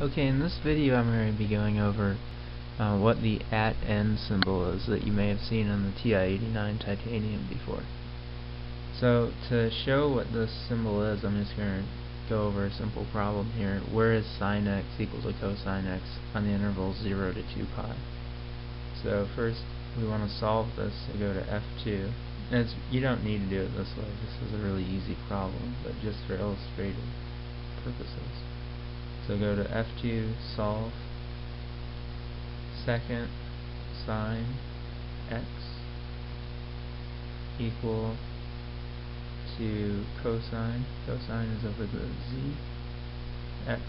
Okay, in this video I'm going to be going over uh, what the at n symbol is that you may have seen on the TI-89 titanium before. So to show what this symbol is, I'm just going to go over a simple problem here. Where is sine x equal to cosine x on the interval 0 to 2 pi? So first we want to solve this, so go to F2. And you don't need to do it this way, this is a really easy problem, but just for illustrative purposes. So go to F2, solve, second sine x equal to cosine, cosine is over the z, x,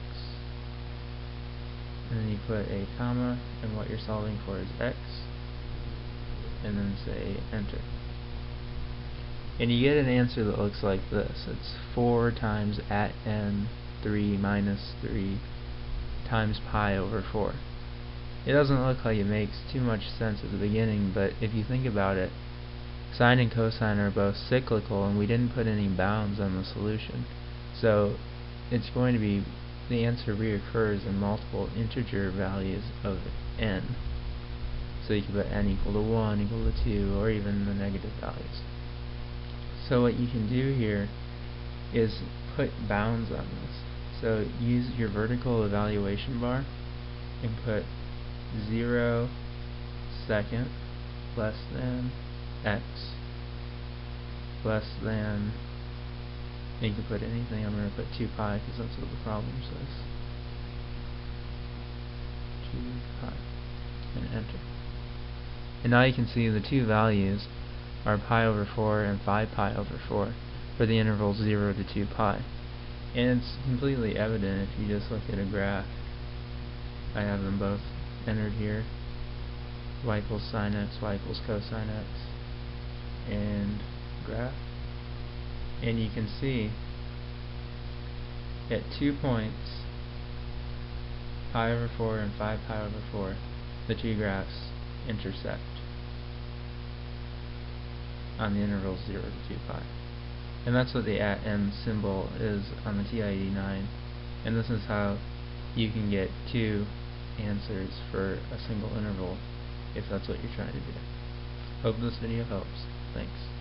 and then you put a comma, and what you're solving for is x, and then say enter. And you get an answer that looks like this. It's 4 times at n 3 minus 3 times pi over 4. It doesn't look like it makes too much sense at the beginning, but if you think about it, sine and cosine are both cyclical and we didn't put any bounds on the solution. So it's going to be, the answer reoccurs in multiple integer values of n. So you can put n equal to 1, equal to 2, or even the negative values. So what you can do here is put bounds on this. So use your vertical evaluation bar and put 0 second less than x less than you can put anything, I'm going to put 2 pi because that's what the problem says. 2 pi and enter. And now you can see the two values are pi over 4 and 5 pi over 4 for the interval 0 to 2 pi and it's completely evident if you just look at a graph. I have them both entered here. y equals sine x, y equals cosine x, and graph. And you can see at two points, pi over 4 and 5 pi over 4, the two graphs intersect on the interval 0 to 2 pi. And that's what the at n symbol is on the TI-89. And this is how you can get two answers for a single interval if that's what you're trying to do. Hope this video helps. Thanks.